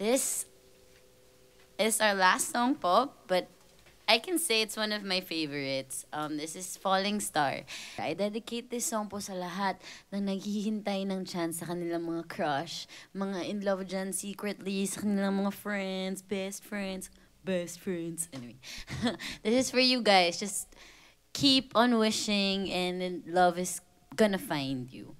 This is our last song po, but I can say it's one of my favorites. Um, this is Falling Star. I dedicate this song po sa lahat na naghihintay ng chance sa kanilang mga crush, mga in love dyan secretly, sa kanilang mga friends, best friends, best friends. Anyway, this is for you guys. Just keep on wishing and love is gonna find you.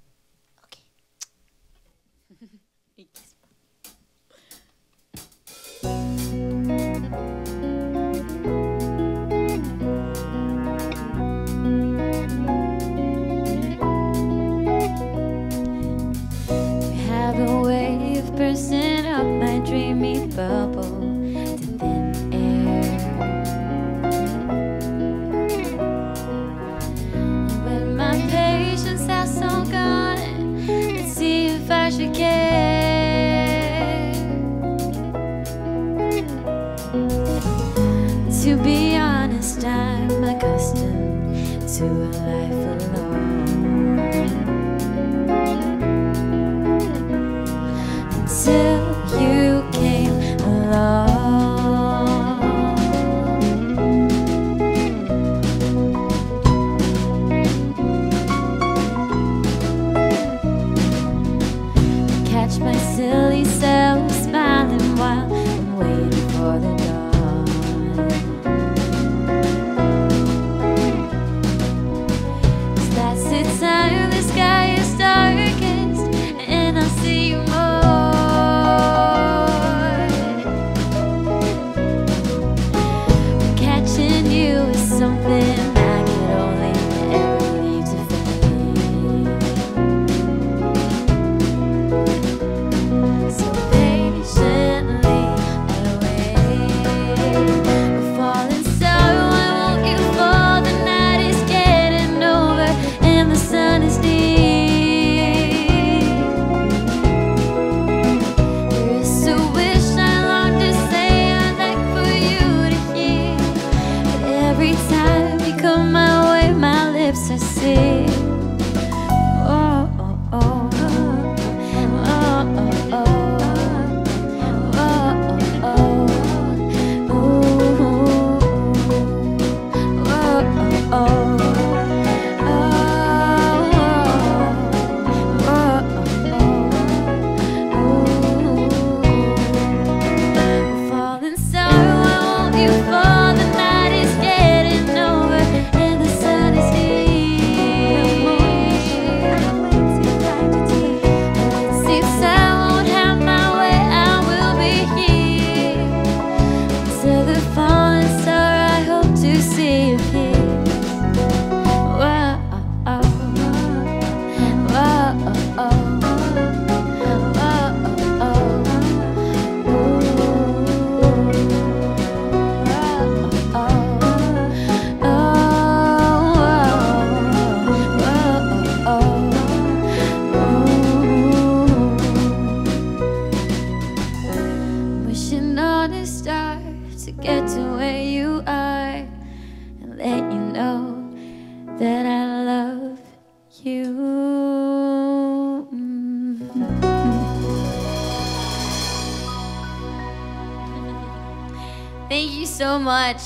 To be honest, I'm accustomed to a life alone. Silly self my Wishing on a star to get to where you are and let you know that I love you. Mm. Thank you so much.